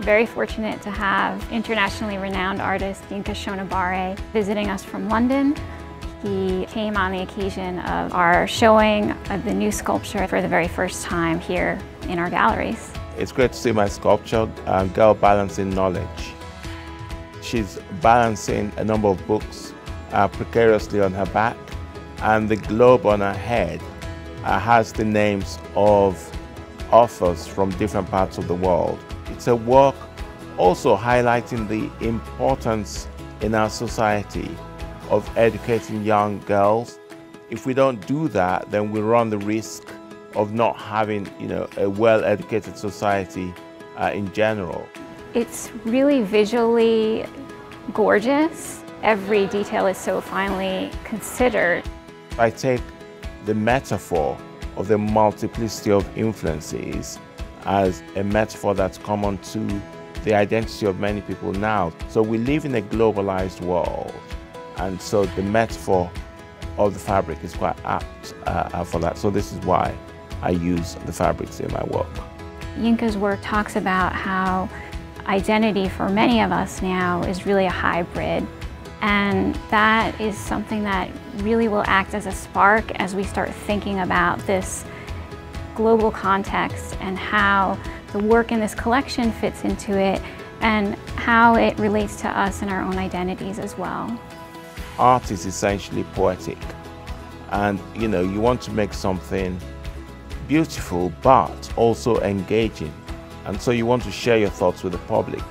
very fortunate to have internationally renowned artist Yinka Shonibare visiting us from London. He came on the occasion of our showing of the new sculpture for the very first time here in our galleries. It's great to see my sculpture, uh, Girl Balancing Knowledge. She's balancing a number of books uh, precariously on her back and the globe on her head uh, has the names of authors from different parts of the world. It's a work also highlighting the importance in our society of educating young girls. If we don't do that, then we run the risk of not having, you know, a well-educated society uh, in general. It's really visually gorgeous. Every detail is so finely considered. I take the metaphor of the multiplicity of influences as a metaphor that's common to the identity of many people now. So we live in a globalized world, and so the metaphor of the fabric is quite apt uh, for that. So this is why I use the fabrics in my work. Yinka's work talks about how identity for many of us now is really a hybrid and that is something that really will act as a spark as we start thinking about this global context and how the work in this collection fits into it and how it relates to us and our own identities as well. Art is essentially poetic and you know you want to make something beautiful but also engaging and so you want to share your thoughts with the public.